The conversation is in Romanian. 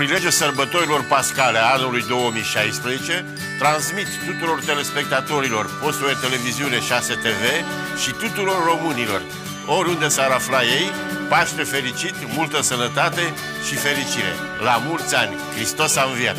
prilejul sărbătorilor pascale a anului 2016, transmit tuturor telespectatorilor postului televiziune 6 TV și tuturor românilor, oriunde s-ar afla ei, Paște fericit, multă sănătate și fericire. La mulți ani! Hristos a înviat!